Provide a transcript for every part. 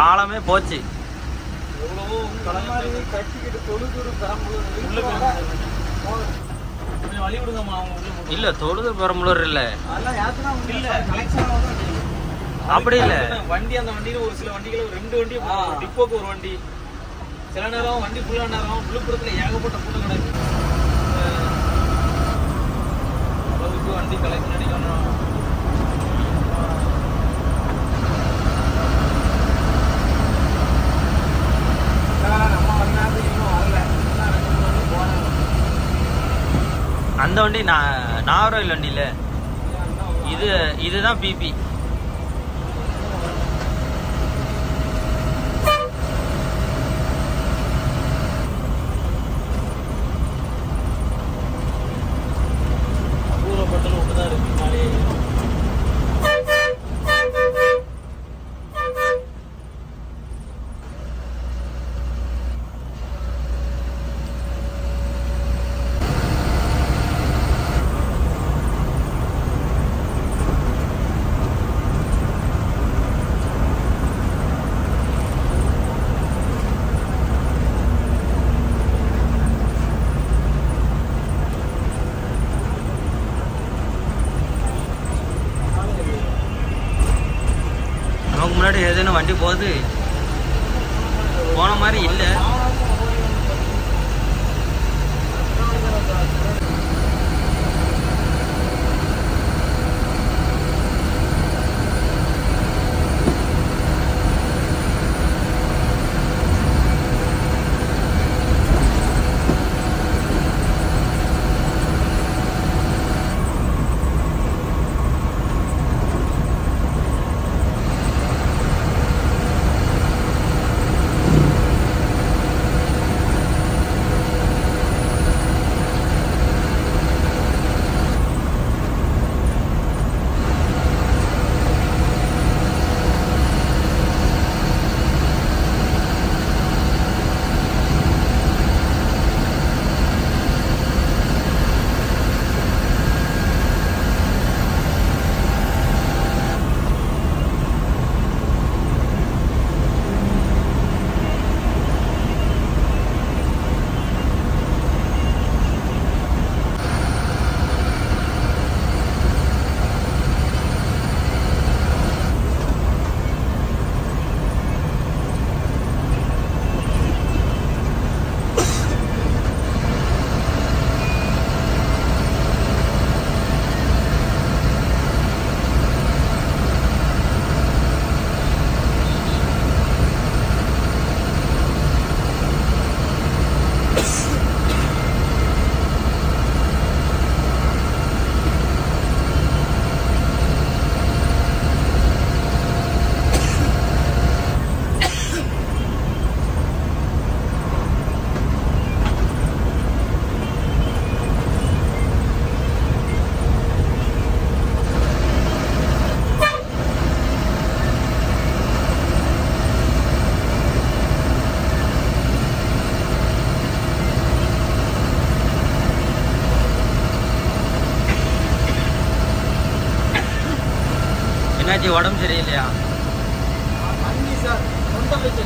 காலமே போச்சு. இல்ல தொழுது பெரம்பலூர் இல்ல. அப்படி இல்ல. வண்டி அந்த வண்டியில ஒரு சில வண்டிகள் ரெண்டு வண்டி டிப்போக்கு ஒரு வண்டி. சில நேரம் வண்டி ஃபுல்லா நேரம் விழுப்புரத்துல ஏகப்பட்ட கூட்டம் கிடக்கு அந்த வண்டி நான் நாகரோயில் வண்டி இது இதுதான் பிபி. வண்டி போகுது. என்னாச்சு உடம்பு சரியில்லையா? வண்டி சார். சொந்த வச்சு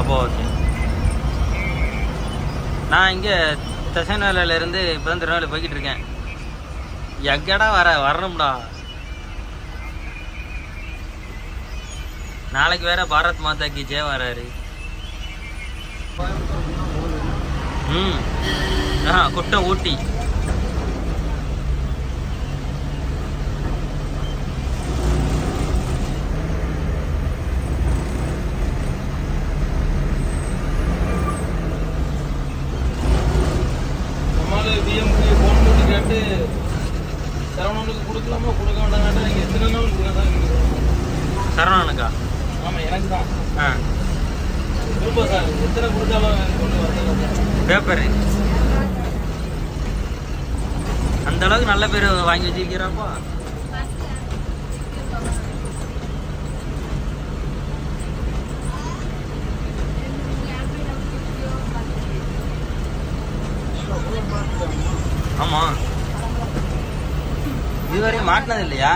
அப்போ ஓகே நான் இங்கே தசைநலையிலேருந்து இப்போ தான் திருநெல்வேலி போய்கிட்டு இருக்கேன் எங்கடா வர? வரணும்டா. நாளைக்கு வேற பாரத் மாதா கி ஜெய வராரு. ம். ஆ குட்டம் ஊட்டி. பேப்பரு அந்த அளவுக்கு நல்ல பேர் வாங்கி வச்சிருக்கிறாப்பா. ஆமா. இதுவரையும் மாட்டினது இல்லையா?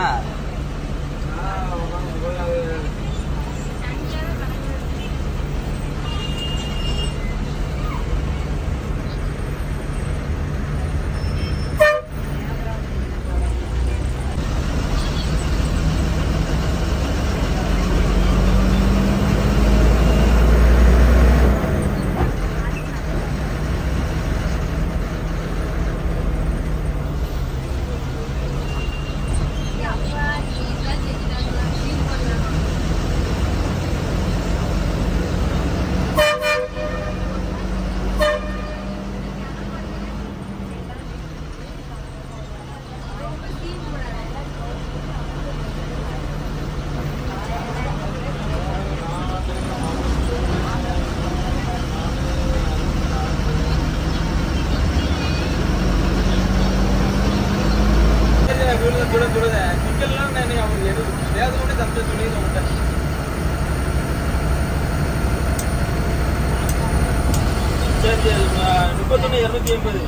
இரநூத்தி ஐம்பது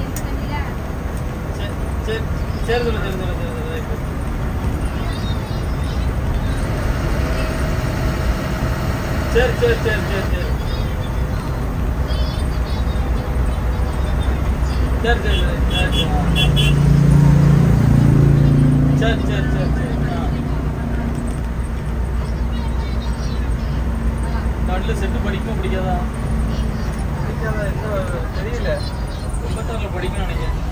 சரி சரி சரி சொல்லு சரி சொல்லு சரி சொல்லு சரி சரி சரி. சரி சரி சரி சரி சரி. சரி சரி சரி சரி. சரி செட்டு படிக்குமா பிடிக்காதா? பிடிக்காதா? என்ன தெரியல. पता होगा बड़ी बनानी चाहिए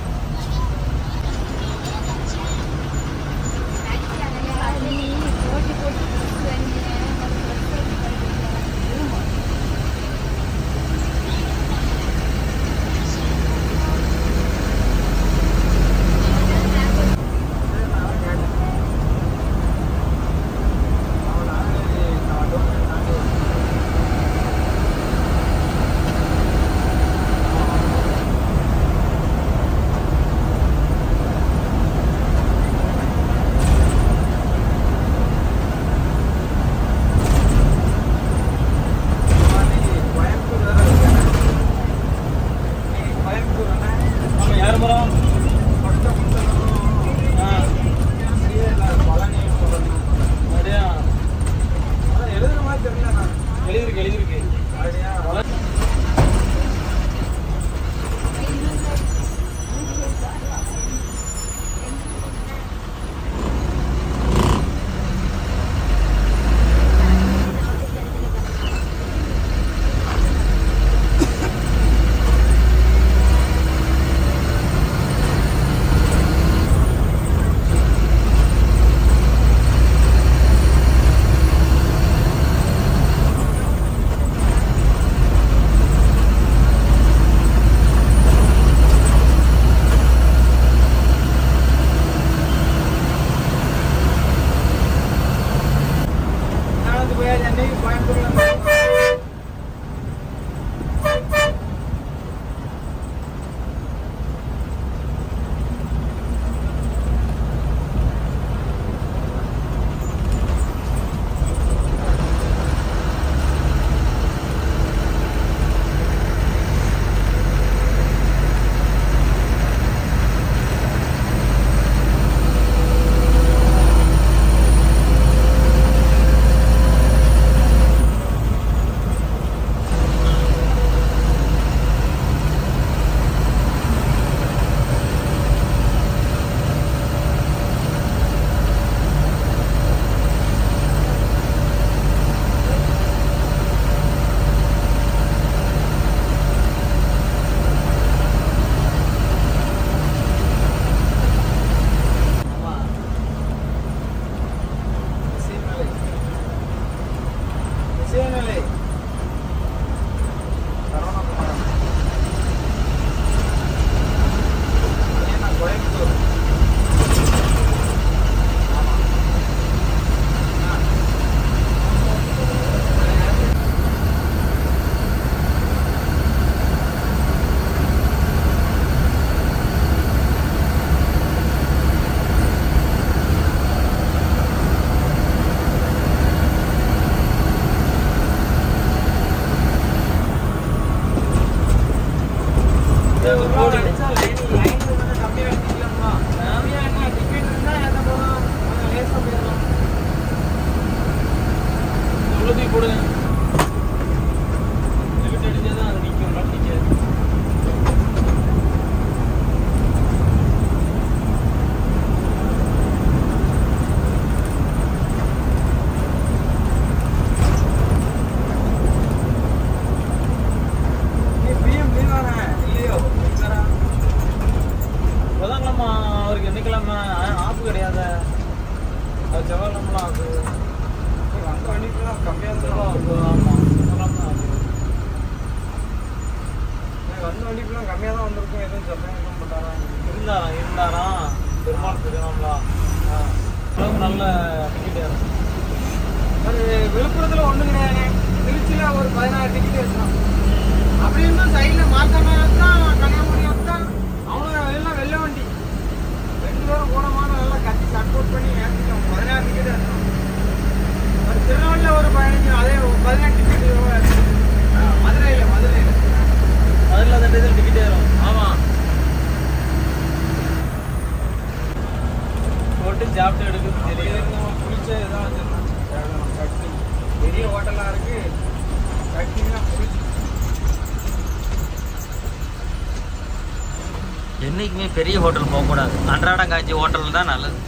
பெரிய ஹோட்டல் போகக்கூடாது. அன்றாடம் காய்ச்சி ஹோட்டலில் தான் நல்லது.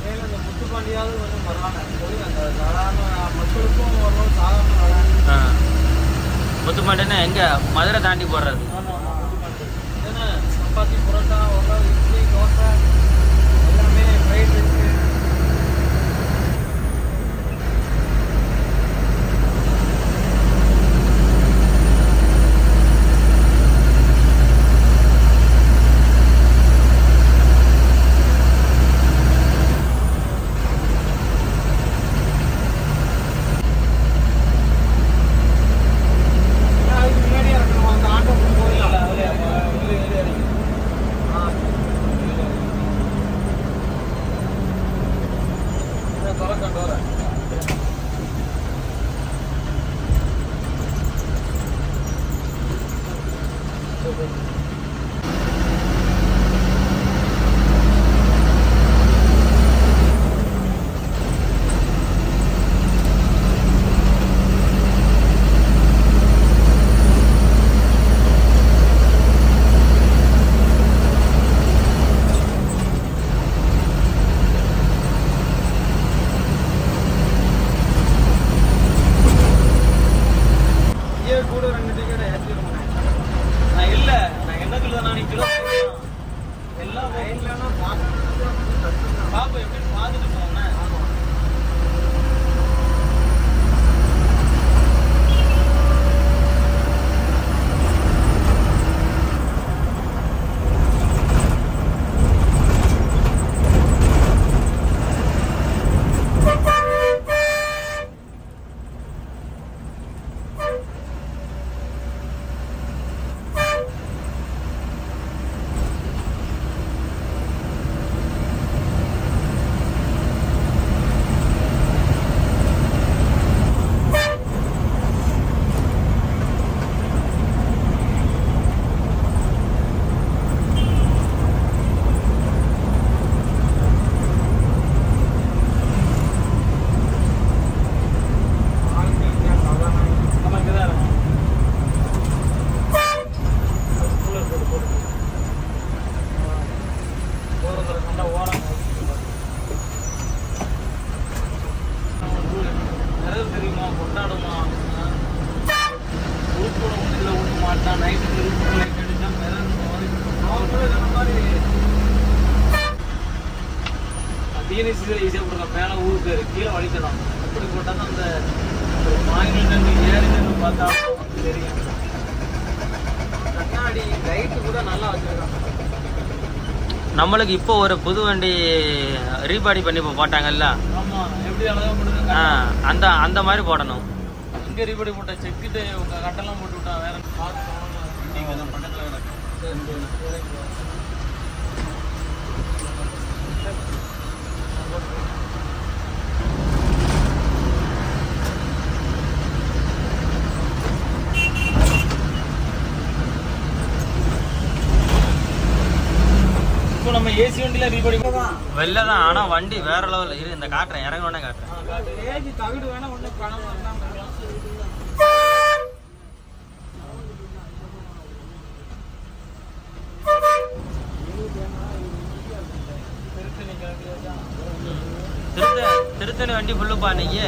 மேலே இந்த முத்துப்பாண்டியாவது கொஞ்சம் பரவாயில்ல போய் அந்த சாதாரண மக்களுக்கும் ஓரளவு சாதாரண வேலை ஆ. முத்துமாண்டின்னா எங்க மதுரை தாண்டி போடுறது நிறைய தெரியுமா கொண்டாடுமா உருப்போட ஒன்றில் விட மாட்டான் நைட்டு இருக்கு லைட் அடிச்சா மிரர் மாதிரி. டிஎன்எஸ்சியில் ஈஸியாக கொடுக்க மேலே ஊருக்கு கீழே வலிக்கணும் அப்படி போட்டால் தான் அந்த மாநில ஏறி நின்று பார்த்தா தெரியும். கண்ணாடி லைட்டு கூட நல்லா வச்சுருக்காங்க. நம்மளுக்கு இப்போ ஒரு புது வண்டி ரீபாடி பண்ணி இப்போ போட்டாங்கல்ல? அந்த அந்த மாதிரி போடணும். இங்கே ரீபடி போட்ட செக்கிட்டு உங்கள் கட்டெல்லாம் போட்டு விட்டான் வேற பார்த்து பக்கத்தில் கிடக்கு இப்போ நம்ம ஏசி வண்டியில் ரீபடி வெளில தான் ஆனால் வண்டி வேற லெவலில் இரு இந்த காட்டுறேன் இறங்கினோடனே காட்டுறேன். தகுடு வேணா ஒன்று பணம் திருத்தணி வண்டி ஃபுல்லுப்பா இன்னைக்கு